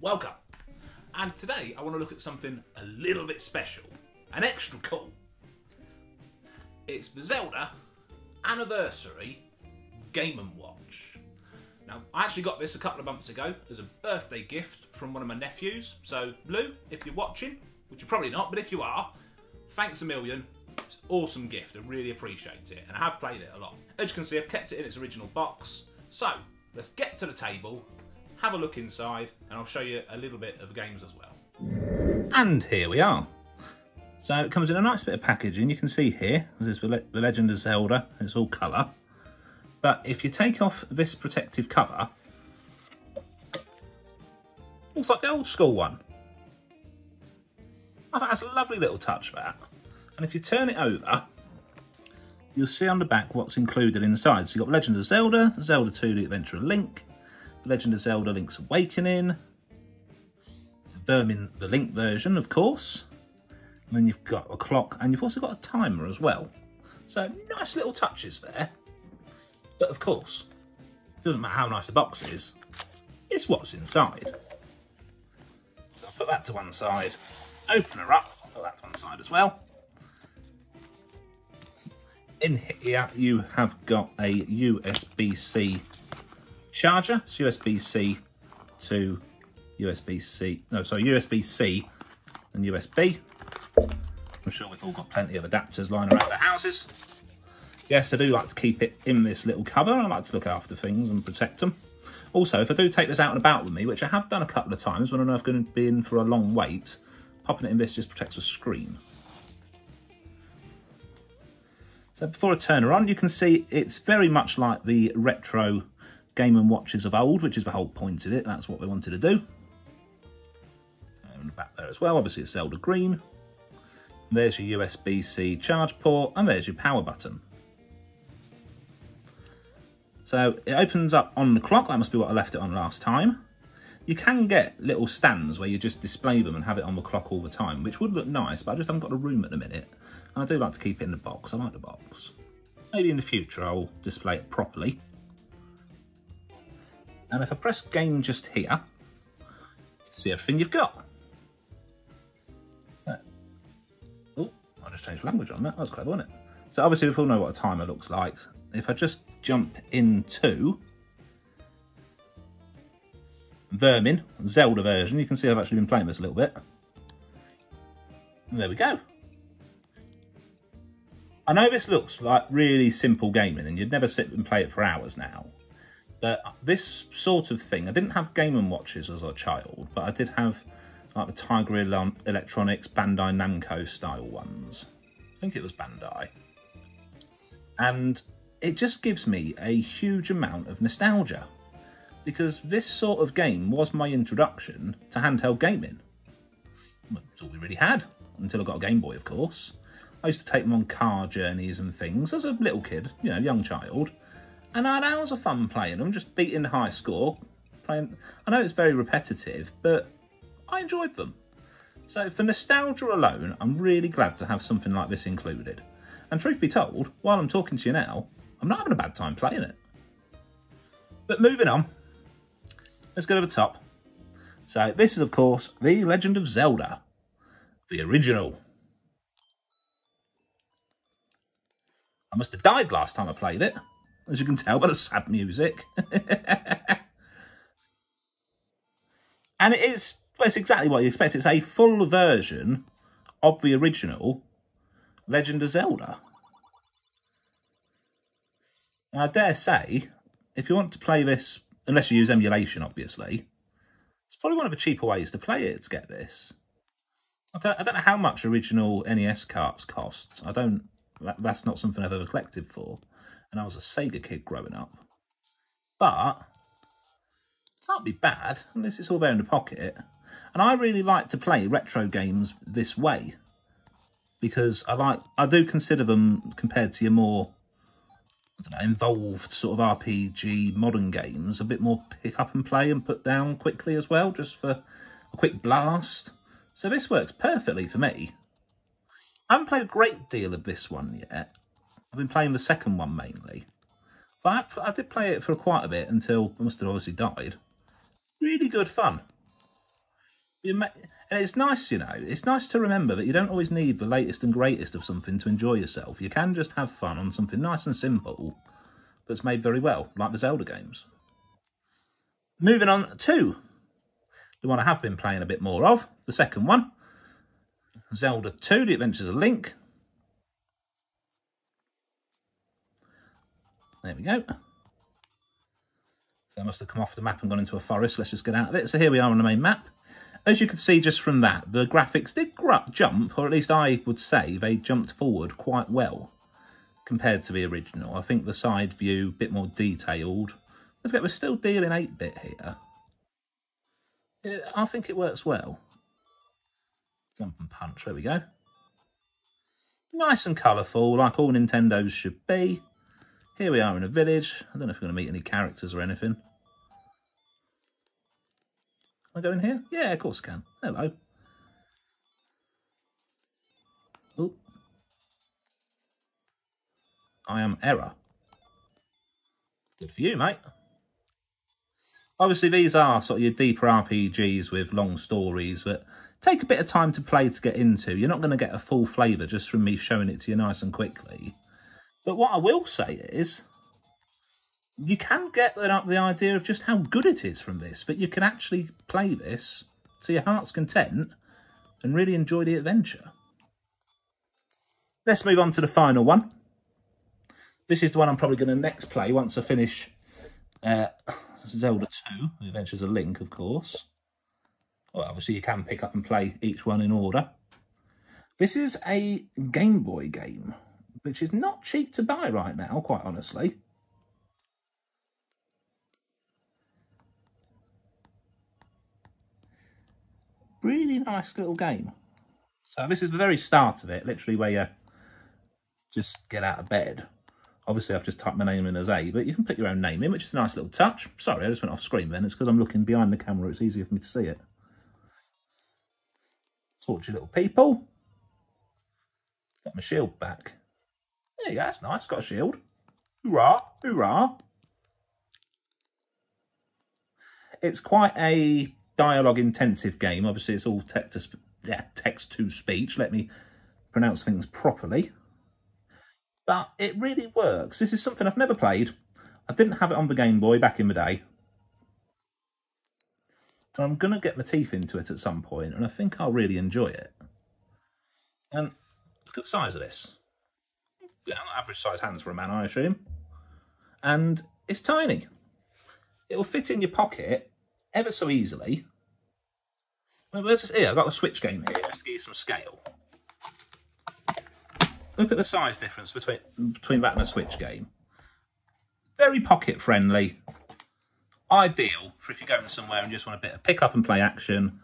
welcome. And today I want to look at something a little bit special and extra cool. It's the Zelda Anniversary Game & Watch. Now, I actually got this a couple of months ago as a birthday gift from one of my nephews. So, Lou, if you're watching, which you're probably not, but if you are, thanks a million. It's an awesome gift. I really appreciate it. And I have played it a lot. As you can see, I've kept it in its original box. So, let's get to the table, have a look inside, and I'll show you a little bit of games as well. And here we are. So it comes in a nice bit of packaging. You can see here, this is the, Legend of Zelda. It's all colour. But if you take off this protective cover, looks like the old school one. Oh, I think that's a lovely little touch, that. And if you turn it over, you'll see on the back what's included inside. So you've got Legend of Zelda, Zelda 2 The Adventure of Link, Legend of Zelda Link's Awakening, Vermin the Link version, of course. And then you've got a clock, and you've also got a timer as well. So nice little touches there. But of course, it doesn't matter how nice the box is, it's what's inside. So I'll put that to one side, open her up, I'll put that to one side as well. In here you have got a USB-C charger. It's USB-C to USB-C, no, sorry, USB-C and USB. I'm sure we've all got plenty of adapters lying around the houses. Yes, I do like to keep it in this little cover. I like to look after things and protect them. Also, if I do take this out and about with me, which I have done a couple of times when I know I'm going to be in for a long wait, popping it in this just protects the screen. So before I turn her on, you can see it's very much like the retro Game & Watches of old, which is the whole point of it. That's what we wanted to do. And back there as well, obviously it's Zelda green. There's your USB-C charge port, and there's your power button. So it opens up on the clock, that must be what I left it on last time. You can get little stands where you just display them and have it on the clock all the time, which would look nice, but I just haven't got a room at the minute. And I do like to keep it in the box, I like the box. Maybe in the future I'll display it properly. And if I press game just here, see everything you've got. So, oh, I just changed language on that. That was clever, wasn't it? So obviously we all know what a timer looks like. If I just jump into Vermin, Zelda version, you can see I've actually been playing this a little bit. And there we go. I know this looks like really simple gaming and you'd never sit and play it for hours now. But this sort of thing, I didn't have Game & Watches as a child, but I did have like the Tiger Electronics Bandai Namco style ones. I think it was Bandai. And it just gives me a huge amount of nostalgia because this sort of game was my introduction to handheld gaming. That's all we really had until I got a Game Boy, of course. I used to take them on car journeys and things as a little kid, you know, young child. And I had hours of fun playing them, just beating the high score. Playing. I know it's very repetitive, but I enjoyed them. So for nostalgia alone, I'm really glad to have something like this included. And truth be told, while I'm talking to you now, I'm not having a bad time playing it. But moving on, let's go to the top. So this is, of course, The Legend of Zelda, the original. I must have died last time I played it as you can tell by the sad music. and it is, well, it's exactly what you expect. It's a full version of the original Legend of Zelda. Now, I dare say, if you want to play this, unless you use emulation, obviously, it's probably one of the cheaper ways to play it to get this. I don't, I don't know how much original NES carts cost. I don't, that, that's not something I've ever collected for and I was a Sega kid growing up. But can't be bad unless it's all there in the pocket. And I really like to play retro games this way because I like I do consider them compared to your more know, involved sort of RPG modern games a bit more pick up and play and put down quickly as well, just for a quick blast. So this works perfectly for me. I haven't played a great deal of this one yet, I've been playing the second one mainly. But I, I did play it for quite a bit until I must have obviously died. Really good fun. and it's nice, you know, it's nice to remember that you don't always need the latest and greatest of something to enjoy yourself. You can just have fun on something nice and simple that's made very well, like the Zelda games. Moving on to the one I have been playing a bit more of, the second one, Zelda 2, The Adventures of Link. There we go. So I must have come off the map and gone into a forest. Let's just get out of it. So here we are on the main map. As you can see just from that, the graphics did jump, or at least I would say they jumped forward quite well compared to the original. I think the side view, a bit more detailed. I forget, we're still dealing 8-bit here. I think it works well. Jump and punch, there we go. Nice and colourful, like all Nintendos should be. Here we are in a village. I don't know if we're going to meet any characters or anything. Can I go in here? Yeah, of course I can. Hello. Oh. I am error. Good for you, mate. Obviously, these are sort of your deeper RPGs with long stories that take a bit of time to play to get into. You're not going to get a full flavour just from me showing it to you nice and quickly. But what I will say is, you can get the, the idea of just how good it is from this, but you can actually play this to your heart's content and really enjoy the adventure. Let's move on to the final one. This is the one I'm probably going to next play once I finish uh, Zelda 2, The Adventures of Link, of course. Well, obviously you can pick up and play each one in order. This is a Game Boy game which is not cheap to buy right now, quite honestly. Really nice little game. So this is the very start of it, literally where you just get out of bed. Obviously, I've just typed my name in as A, but you can put your own name in, which is a nice little touch. Sorry, I just went off screen then. It's because I'm looking behind the camera. It's easier for me to see it. Talk to you little people. Got my shield back. There you go, that's nice. Got a shield. Hoorah, hoorah. It's quite a dialogue intensive game. Obviously, it's all text to, yeah, text to speech. Let me pronounce things properly. But it really works. This is something I've never played. I didn't have it on the Game Boy back in the day. But I'm going to get my teeth into it at some point, and I think I'll really enjoy it. And look at the size of this average size hands for a man, I assume. And it's tiny. It'll fit in your pocket ever so easily. Where's this here, I've got a Switch game here, just to give you some scale. Look at the size difference between, between that and a Switch game. Very pocket friendly. Ideal for if you're going somewhere and just want a bit of pick up and play action.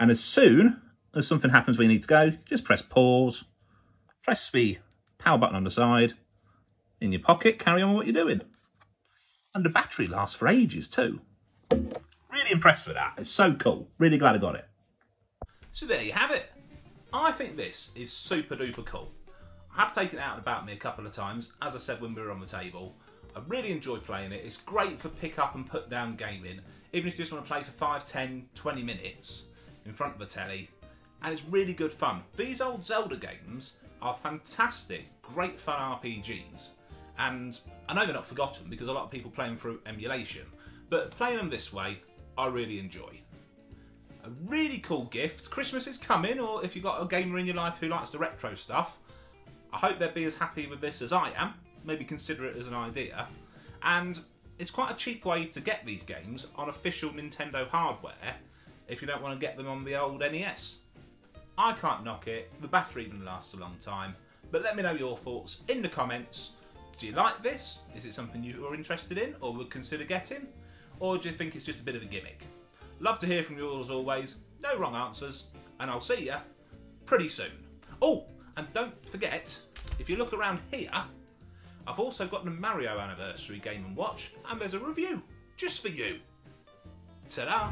And as soon as something happens where you need to go, just press pause, press the power button on the side, in your pocket, carry on with what you're doing. And the battery lasts for ages too. Really impressed with that. It's so cool. Really glad I got it. So there you have it. I think this is super duper cool. I have taken it out and about me a couple of times, as I said when we were on the table. I really enjoy playing it. It's great for pick up and put down gaming, even if you just want to play for 5, 10, 20 minutes in front of the telly. And it's really good fun. These old Zelda games are fantastic, great fun RPGs. And I know they're not forgotten because a lot of people play them through emulation, but playing them this way, I really enjoy. A really cool gift. Christmas is coming, or if you've got a gamer in your life who likes the retro stuff, I hope they'll be as happy with this as I am. Maybe consider it as an idea. And it's quite a cheap way to get these games on official Nintendo hardware if you don't want to get them on the old NES. I can't knock it, the battery even lasts a long time, but let me know your thoughts in the comments. Do you like this? Is it something you are interested in or would consider getting? Or do you think it's just a bit of a gimmick? Love to hear from you all as always, no wrong answers, and I'll see you pretty soon. Oh, and don't forget, if you look around here, I've also got the Mario Anniversary Game & Watch, and there's a review, just for you. Ta-da!